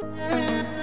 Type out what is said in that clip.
Yeah.